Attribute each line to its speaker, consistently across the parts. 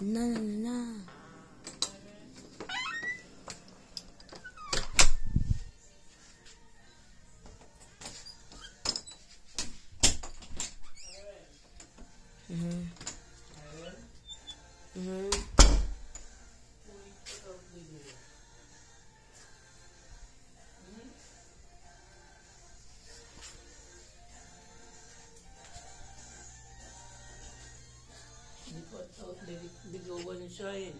Speaker 1: Na na na na. Mhm.
Speaker 2: Put out the video when showing.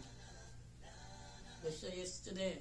Speaker 2: They show yesterday.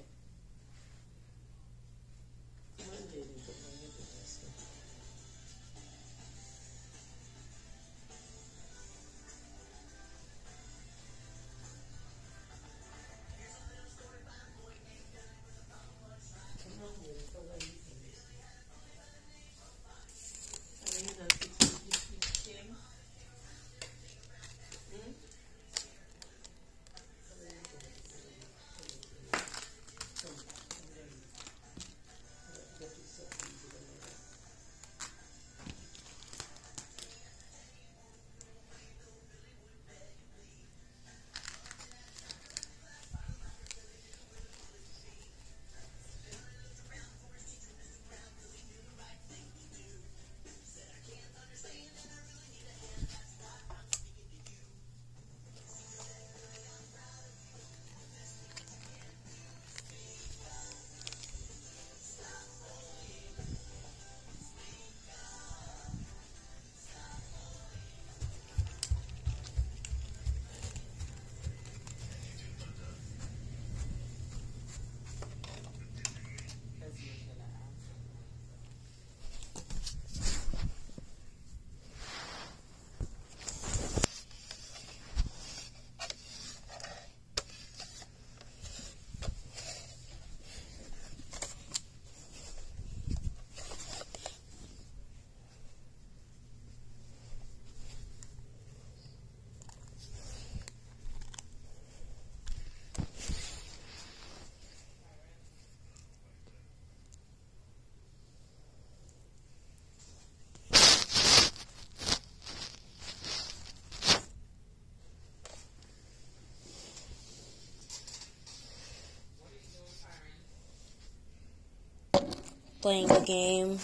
Speaker 1: Playing a game.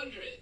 Speaker 3: 100.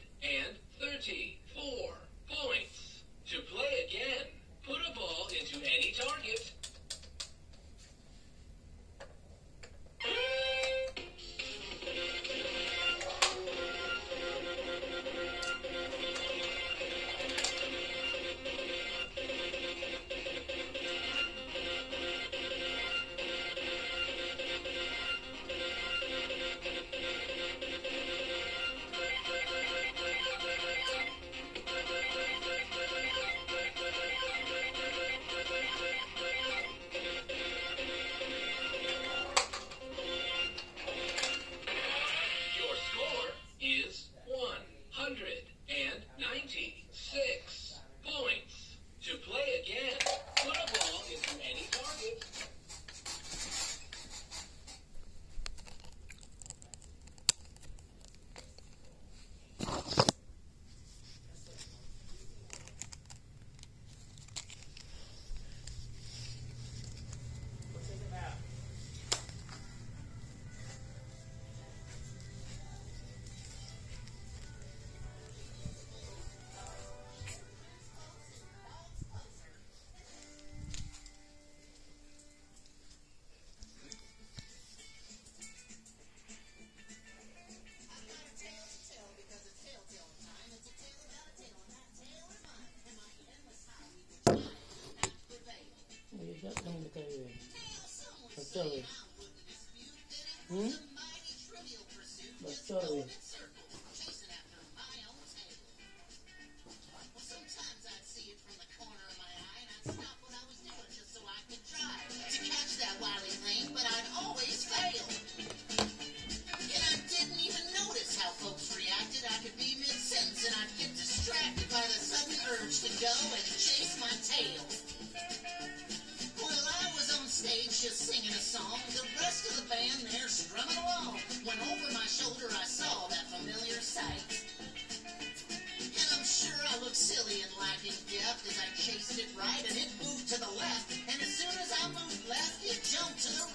Speaker 3: Mid-sentence and I'd get distracted by the sudden urge to go and chase my tail. Just singing a song, the rest of the band they're strumming along. When over my shoulder I saw that familiar sight. And I'm sure I looked silly and lacking depth as I chased it right and it moved to the left. And as soon as I moved left, it jumped to the